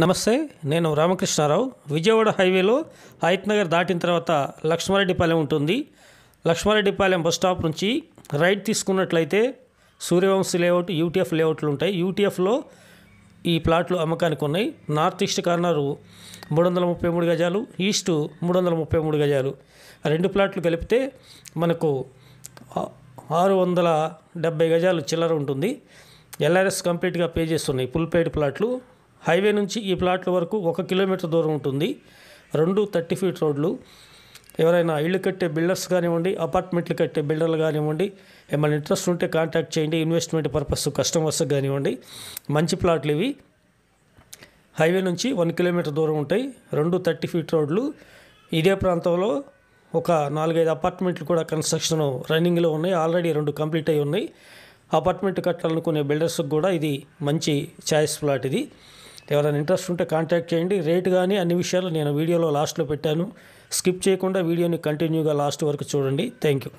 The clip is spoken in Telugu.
నమస్తే నేను రామకృష్ణారావు. విజయవాడ హైవేలో హయత్ నగర్ దాటిన తర్వాత లక్ష్మారెడ్డిపాలెం ఉంటుంది. లక్ష్మారెడ్డిపాలెం బస్ స్టాప్ నుంచి రైట్ తీసుకున్నట్లయితే సూర్యవంశీ లేఅవుట్ యూటీఎఫ్ లేఅవుట్లు ఉంటాయి. యూటీఎఫ్లో ఈ ప్లాట్లు అమ్మకానికి ఉన్నాయి. నార్త్ ఈస్ట్ కార్నరు మూడు వందల ముప్పై మూడు గజాలు ఈస్ట్ మూడు వందల ముప్పై మూడు గజాలు. ఆ రెండు ప్లాట్లు కలిపితే మనకు ఆరు వందల డెబ్బై గజాలు చిల్లర ఉంటుంది. ఎల్ఆర్ఎస్ కంప్లీట్గా పే చేస్తున్నాయి. ఫుల్ పెయిడ్ ప్లాట్లు. హైవే నుంచి ఈ ప్లాట్ల వరకు ఒక కిలోమీటర్ దూరం ఉంటుంది. రెండు థర్టీ ఫీట్ రోడ్లు. ఎవరైనా ఇల్లు కట్టే బిల్డర్స్ కానివ్వండి అపార్ట్మెంట్లు కట్టే బిల్డర్లు కానివ్వండి ఏమైనా ఇంట్రెస్ట్ ఉంటే కాంటాక్ట్ చేయండి. ఇన్వెస్ట్మెంట్ పర్పస్ కస్టమర్స్ కానివ్వండి. మంచి ప్లాట్లు ఇవి. హైవే నుంచి వన్ కిలోమీటర్ దూరం ఉంటాయి. రెండు థర్టీ ఫీట్ రోడ్లు. ఇదే ప్రాంతంలో ఒక నాలుగైదు అపార్ట్మెంట్లు కూడా కన్స్ట్రక్షన్ రన్నింగ్లో ఉన్నాయి. ఆల్రెడీ రెండు కంప్లీట్ అయి ఉన్నాయి. అపార్ట్మెంట్ కట్టాలనుకునే బిల్డర్స్కి కూడా ఇది మంచి ఛాయిస్ ప్లాట్ ఇది. ఎవరైనా ఇంట్రెస్ట్ ఉంటే కాంటాక్ట్ చేయండి. రేట్ కానీ అన్ని విషయాలు నేను వీడియోలో లాస్ట్లో పెట్టాను. స్కిప్ చేయకుండా వీడియోని కంటిన్యూగా లాస్ట్ వరకు చూడండి. Thank you.